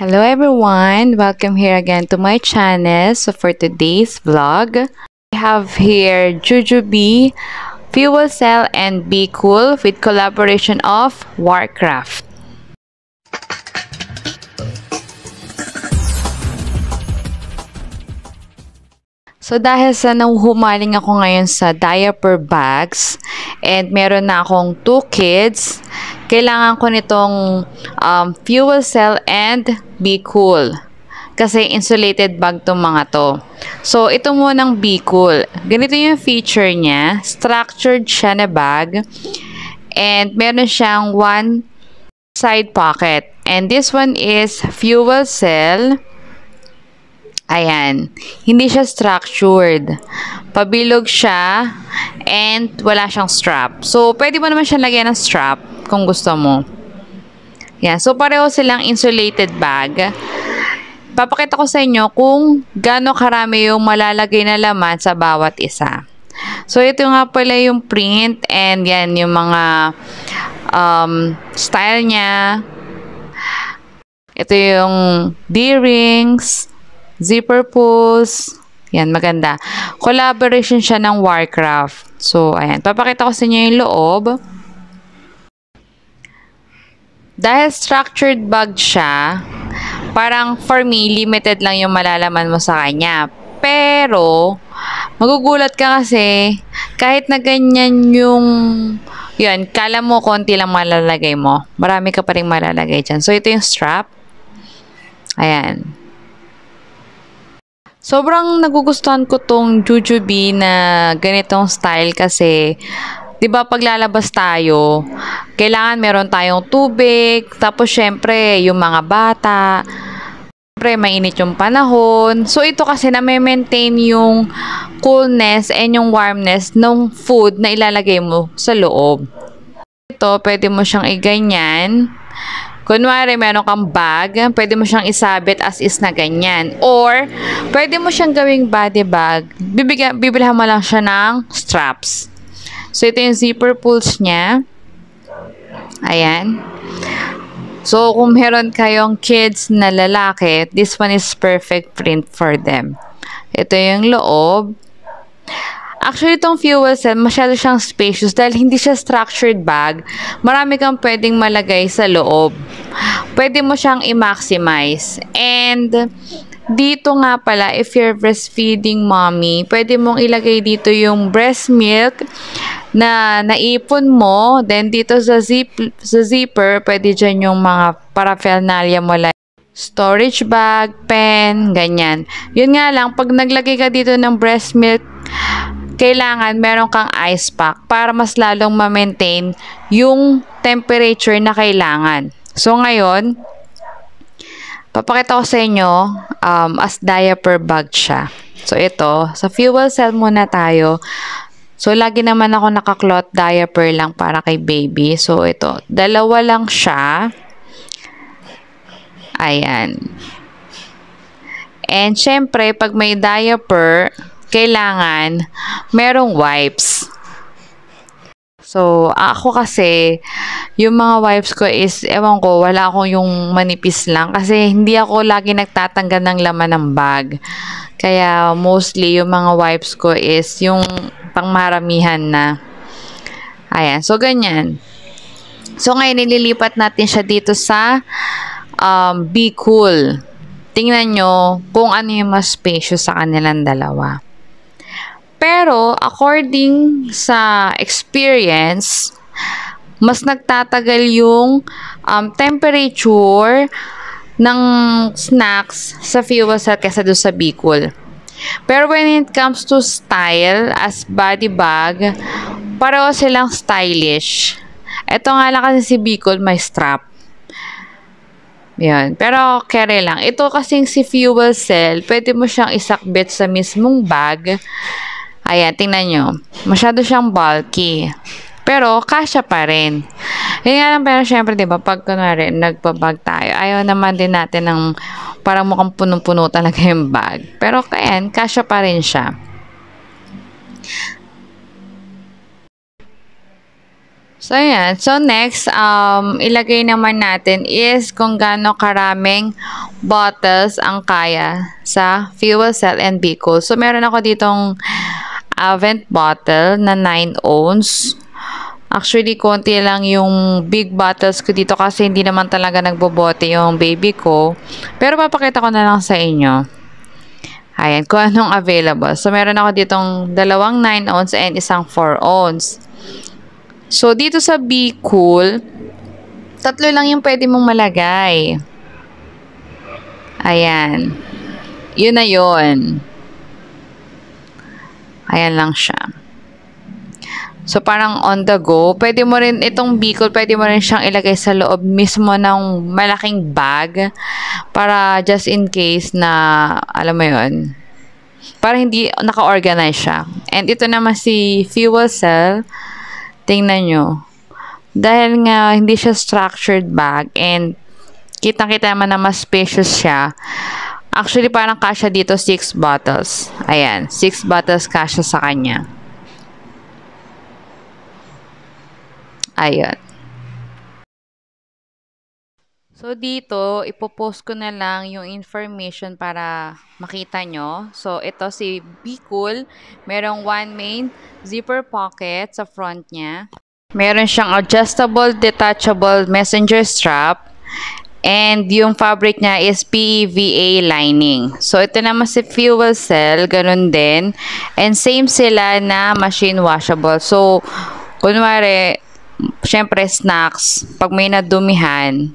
Hello everyone! Welcome here again to my channel. So for today's vlog, we have here Jujubee, Fuel Cell, and Be Cool with collaboration of Warcraft. So dahil sa nahuhumaling ako ngayon sa diaper bags and meron na akong two kids, kailangan ko nitong um, fuel cell and be cool. Kasi insulated bag tong mga to. So, ito munang be cool. Ganito yung feature niya. Structured siya na bag. And meron siyang one side pocket. And this one is fuel cell. Ayan. Hindi siya structured. Pabilog siya and wala siyang strap. So, pwede mo naman siya lagyan ng strap kung gusto mo. Yan. So, pareho silang insulated bag. Papakita ko sa inyo kung gaano karami yung malalagay na laman sa bawat isa. So, ito nga pala yung print and yan yung mga um, style niya. Ito yung D-rings, zipper pulls, yan, maganda. Collaboration siya ng Warcraft. So, ayan. Papakita ko sa inyo yung loob. Dahil structured bag siya, parang for me, limited lang yung malalaman mo sa kanya. Pero, magugulat ka kasi, kahit na ganyan yung, yun, kala mo konti lang malalagay mo. Marami ka pa rin malalagay dyan. So, ito yung strap. Ayan. Sobrang nagugustuhan ko tong Jujubee na ganitong style kasi 'di ba paglalabas tayo, kailangan meron tayong tubig, tapos syempre yung mga bata, syempre mainit yung panahon. So ito kasi na maintain yung coolness and yung warmness ng food na ilalagay mo sa loob. Ito, pwede mo siyang iganyan. Kunwari, meron kang bag, pwede mo siyang isabit as is na ganyan. Or, pwede mo siyang gawing body bag. Bibigyan, bibilhan mo lang siya ng straps. So, ito yung zipper pulls niya. Ayan. So, kung meron kayong kids na lalaki, this one is perfect print for them. Ito yung loob. Actually, itong fuel cell, masyado siyang spacious dahil hindi siya structured bag. Marami kang pwedeng malagay sa loob. Pwede mo siyang i-maximize. And, dito nga pala, if you're breastfeeding mommy, pwede mong ilagay dito yung breast milk na naipon mo. Then, dito sa, zip, sa zipper, pwede dyan yung mga paraphernalia mo like storage bag, pen, ganyan. Yun nga lang, pag naglagay ka dito ng breast milk, kailangan meron kang ice pack para mas lalong ma-maintain yung temperature na kailangan. So, ngayon, papakita ko sa inyo um, as diaper bag siya. So, ito, sa fuel cell muna tayo. So, lagi naman ako naka-cloth diaper lang para kay baby. So, ito, dalawa lang siya. Ayan. And, syempre, pag may diaper, kailangan merong wipes. So, ako kasi, yung mga wipes ko is, ewan ko, wala akong yung manipis lang. Kasi hindi ako lagi nagtatanggal ng laman ng bag. Kaya, mostly, yung mga wipes ko is yung pangmaramihan na. Ayan. So, ganyan. So, ngayon, nililipat natin siya dito sa um, Be Cool. Tingnan nyo kung ano yung mas spacious sa kanilang dalawa. Pero, according sa experience, mas nagtatagal yung um, temperature ng snacks sa fuel cell kesa doon sa Bicol. Pero when it comes to style as body bag, pareho silang stylish. Ito nga lang kasi si Bicol may strap. Yan. Pero carry lang. Ito kasing si fuel cell, pwede mo siyang isakbit sa mismong bag Ayan, tingnan nyo. Masyado siyang bulky. Pero, kasya pa rin. Yun nga lang, pero syempre, di ba, pag kunwari, nagpabag tayo, ayaw naman din natin ng parang mukhang punong-puno talaga yung bag. Pero, kayan, kasya pa rin siya. So, ayan. So, next, um, ilagay naman natin is kung gaano karaming bottles ang kaya sa fuel cell and Bicol. So, meron ako ditong Avent bottle na 9 ounce. Actually, konti lang yung big bottles ko dito kasi hindi naman talaga nagbobote yung baby ko. Pero papakita ko na lang sa inyo. Ayan, kung anong available. So, meron ako ditong dalawang 9 ounce and isang 4 ounce. So, dito sa Be Cool, tatlo lang yung pwede mong malagay. Ayan. Yun na yun. Ayan lang siya. So, parang on the go. Pwede mo rin, itong Bicol, pwede mo rin siyang ilagay sa loob mismo ng malaking bag para just in case na, alam mo yun, para hindi naka-organize siya. And ito naman si fuel cell. Tingnan nyo. Dahil nga hindi siya structured bag and kitang-kita naman na mas spacious siya. Actually, parang kasha dito 6 bottles. Ayan, 6 bottles kasha sa kanya. Ayun. So, dito, ipopost ko na lang yung information para makita nyo. So, ito si Bicol. Merong one main zipper pocket sa front niya. Meron siyang adjustable, detachable messenger strap. And yung fabric niya is PEVA lining. So, ito naman si fuel cell, ganun din. And same sila na machine washable. So, kunwari, syempre snacks, pag may nadumihan,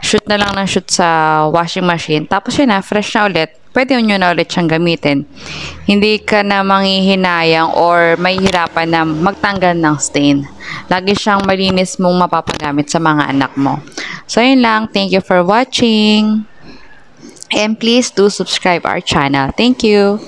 shoot na lang ng shoot sa washing machine. Tapos yun na, fresh na ulit. Pwede nyo na ulit siyang gamitin. Hindi ka na manghihinayang or mahihirapan na magtanggal ng stain. Lagi siyang malinis mong mapapagamit sa mga anak mo. So yun lang. Thank you for watching. And please do subscribe our channel. Thank you.